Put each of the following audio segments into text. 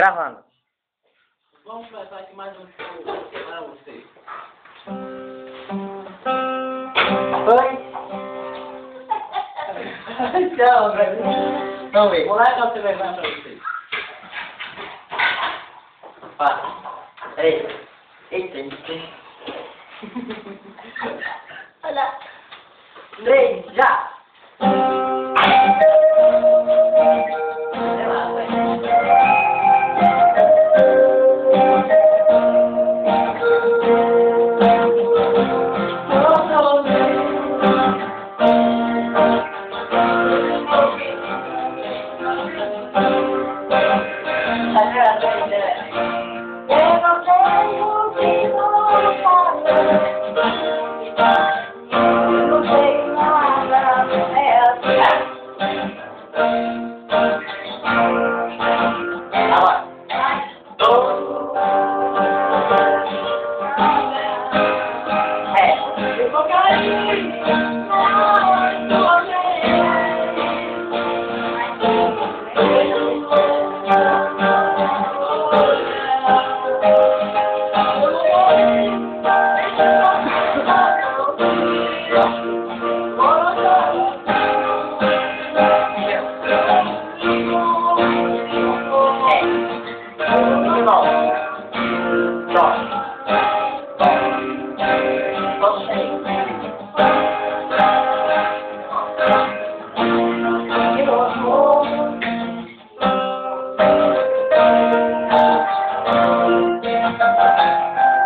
Gravando. Vamos começar aqui mais um show para vocês. Oi. Tchau, Brasil. Vamos ver. Vou lá e você vergonha para vocês. Vai. Peraí. Eita, gente. Olha. Três, já.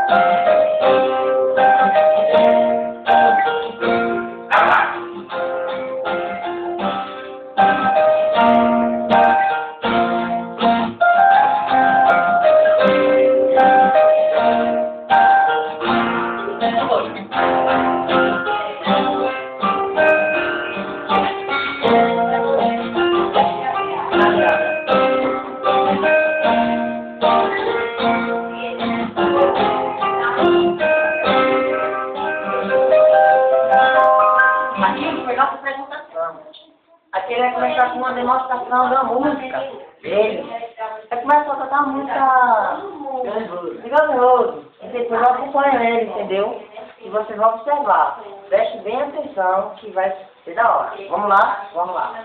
Aqui foi nossa apresentação. Aqui ele vai começar com uma demonstração da música dele. Vai começar a tocar uma música de Ganhoso. E depois eu acompanho ele, entendeu? E vocês vão observar. Preste bem atenção que vai ser da hora. Vamos lá? Vamos lá.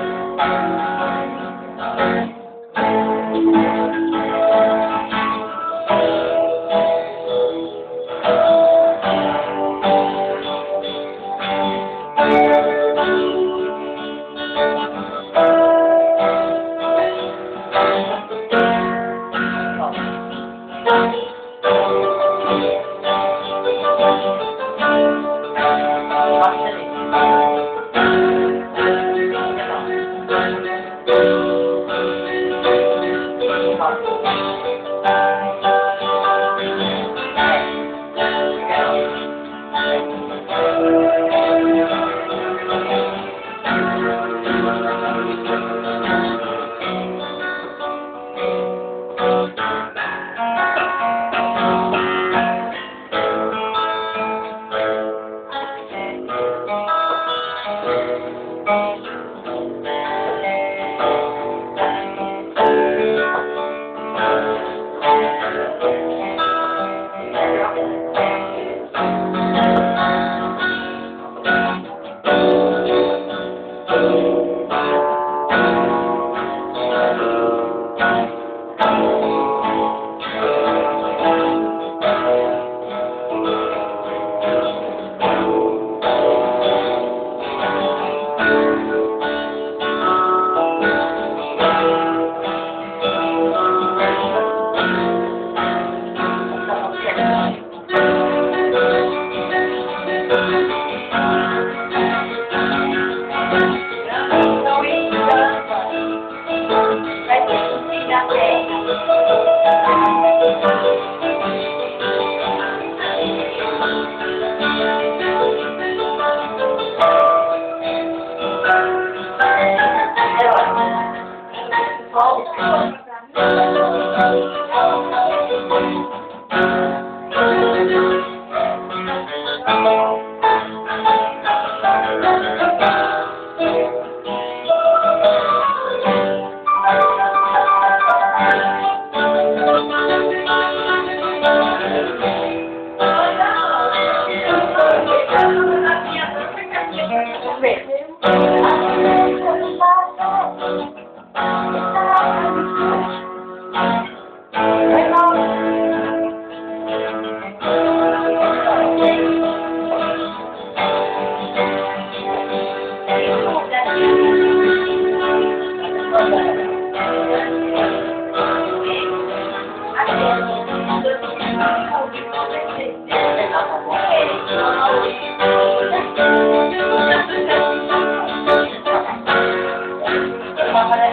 Bye. Thank you.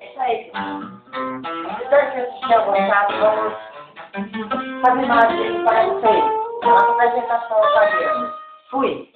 Isso aí. Espero que tenham gostado. Vamos fazer vídeos para vocês. Uma apresentação fazendo. Fui.